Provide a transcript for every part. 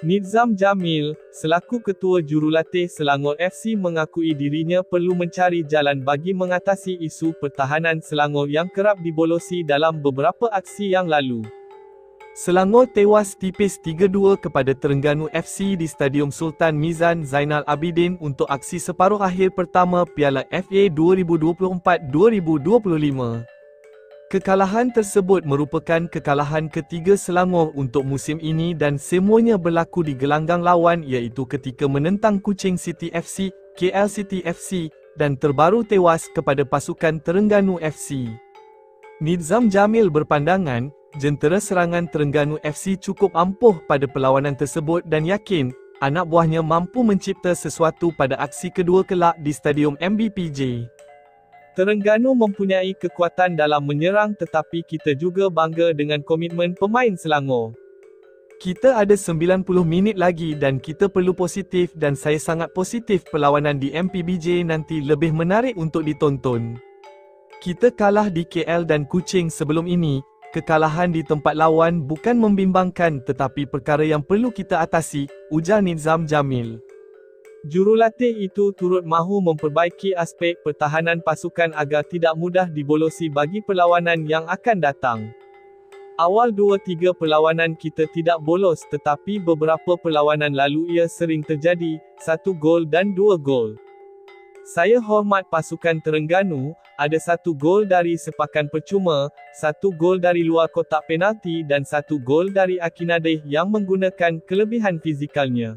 Nizam Jamil, selaku Ketua Jurulatih Selangor FC mengakui dirinya perlu mencari jalan bagi mengatasi isu pertahanan Selangor yang kerap dibolosi dalam beberapa aksi yang lalu. Selangor tewas tipis 3-2 kepada Terengganu FC di Stadium Sultan Mizan Zainal Abidin untuk aksi separuh akhir pertama Piala FA 2024-2025. Kekalahan tersebut merupakan kekalahan ketiga Selangor untuk musim ini dan semuanya berlaku di gelanggang lawan iaitu ketika menentang Kuching City FC, KL City FC dan terbaru tewas kepada pasukan Terengganu FC. Nizam Jamil berpandangan, jentera serangan Terengganu FC cukup ampuh pada perlawanan tersebut dan yakin, anak buahnya mampu mencipta sesuatu pada aksi kedua kelak di Stadium MBPJ. Terengganu mempunyai kekuatan dalam menyerang tetapi kita juga bangga dengan komitmen pemain Selangor. Kita ada 90 minit lagi dan kita perlu positif dan saya sangat positif perlawanan di MPBJ nanti lebih menarik untuk ditonton. Kita kalah di KL dan Kuching sebelum ini, kekalahan di tempat lawan bukan membimbangkan tetapi perkara yang perlu kita atasi, ujar Nizam Jamil. Jurulatih itu turut mahu memperbaiki aspek pertahanan pasukan agar tidak mudah dibolosi bagi perlawanan yang akan datang. Awal 2-3 perlawanan kita tidak bolos tetapi beberapa perlawanan lalu ia sering terjadi, satu gol dan dua gol. Saya hormat pasukan Terengganu, ada satu gol dari sepakan percuma, satu gol dari luar kotak penalti dan satu gol dari Akinadeh yang menggunakan kelebihan fizikalnya.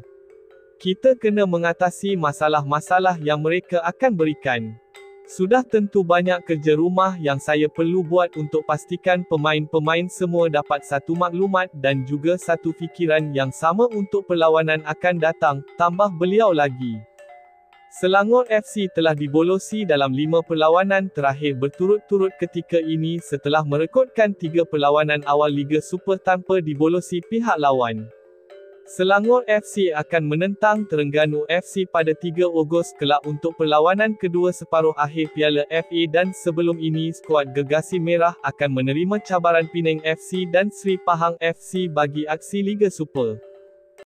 Kita kena mengatasi masalah-masalah yang mereka akan berikan. Sudah tentu banyak kerja rumah yang saya perlu buat untuk pastikan pemain-pemain semua dapat satu maklumat dan juga satu fikiran yang sama untuk perlawanan akan datang, tambah beliau lagi. Selangor FC telah dibolosi dalam lima perlawanan terakhir berturut-turut ketika ini setelah merekodkan tiga perlawanan awal Liga Super tanpa dibolosi pihak lawan. Selangor FC akan menentang Terengganu FC pada 3 Ogos kelak untuk perlawanan kedua separuh akhir Piala FA dan sebelum ini skuad Gegasi Merah akan menerima cabaran Penang FC dan Sri Pahang FC bagi aksi Liga Super.